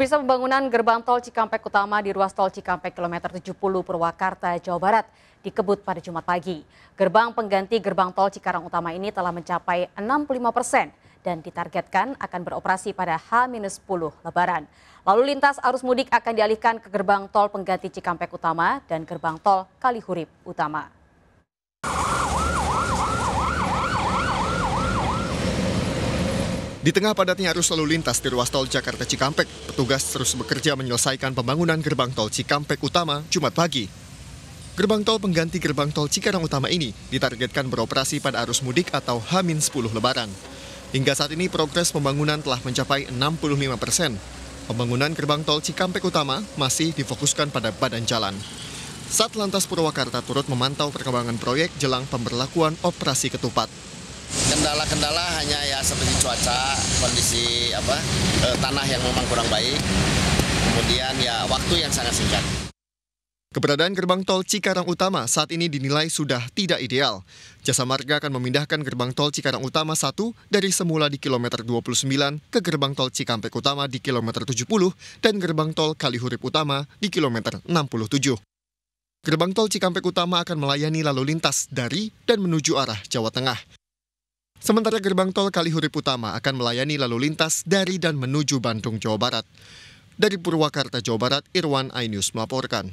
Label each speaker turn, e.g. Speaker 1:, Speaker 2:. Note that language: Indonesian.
Speaker 1: Bisa pembangunan gerbang tol Cikampek Utama di ruas tol Cikampek kilometer 70 Purwakarta, Jawa Barat dikebut pada Jumat pagi. Gerbang pengganti gerbang tol Cikarang Utama ini telah mencapai 65 persen dan ditargetkan akan beroperasi pada H-10 Lebaran. Lalu lintas arus mudik akan dialihkan ke gerbang tol pengganti Cikampek Utama dan gerbang tol Kalihurip Utama.
Speaker 2: Di tengah padatnya arus lalu lintas di ruas tol Jakarta Cikampek, petugas terus bekerja menyelesaikan pembangunan gerbang tol Cikampek Utama Jumat pagi. Gerbang tol pengganti gerbang tol Cikarang Utama ini ditargetkan beroperasi pada arus mudik atau H-10 Lebaran. Hingga saat ini progres pembangunan telah mencapai 65 persen. Pembangunan gerbang tol Cikampek Utama masih difokuskan pada badan jalan. Saat Lantas Purwakarta turut memantau perkembangan proyek jelang pemberlakuan operasi ketupat.
Speaker 3: Kendala-kendala hanya ya seperti cuaca, kondisi apa eh, tanah yang memang kurang baik, kemudian ya waktu yang sangat singkat.
Speaker 2: Keberadaan gerbang tol Cikarang Utama saat ini dinilai sudah tidak ideal. Jasa Marga akan memindahkan gerbang tol Cikarang Utama 1 dari semula di kilometer 29 ke gerbang tol Cikampek Utama di kilometer 70 dan gerbang tol Kalihurip Utama di kilometer 67. Gerbang tol Cikampek Utama akan melayani lalu lintas dari dan menuju arah Jawa Tengah. Sementara gerbang tol Kalihurip Utama akan melayani lalu lintas dari dan menuju Bandung, Jawa Barat. Dari Purwakarta, Jawa Barat, Irwan Ainus melaporkan.